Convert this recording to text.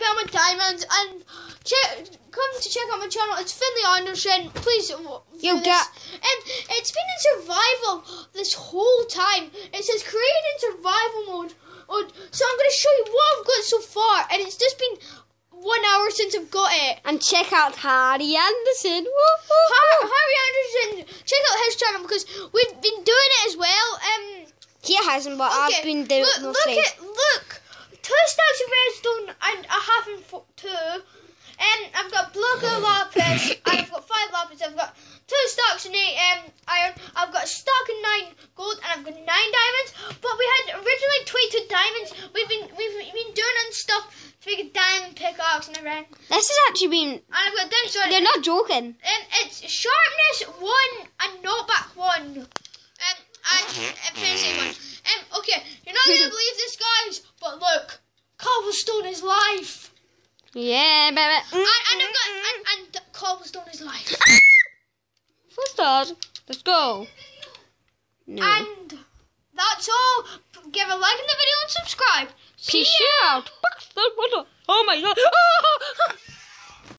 you a my diamonds and check, come to check out my channel. It's Finlay Anderson. Please, You got- And it's been in survival this whole time. It says create in survival mode. So I'm going to show you what I've got so far, and it's just been one hour since I've got it. And check out Harry Anderson. Woo, woo, Har- Harry Anderson, check out his channel because we've been doing it as well. Um, He hasn't, but okay, I've been doing look, it look, two stacks of redstone and a half and two, and I've got block of lapis and I've got five lapis. I've got two stacks and eight um, iron. I've got a stack and nine gold, and I've got nine diamonds. But we had originally twenty-two diamonds. We've been we've been doing and stuff to make a diamond pickaxe and everything. This has actually been. And I've got them sorted. They're not joking. And it's sharpness one and knockback one. Um, and efficiency one. Um, okay, you're not gonna believe this, guys, but look, cobblestone is life. Yeah, baby. Mm-hmm, mm-hmm. And, and I've got and, and cobblestone is life. Four stars. Let's go. No. And that's all. Give a like in the video and subscribe. See Peace ya. out. Oh my god. Oh!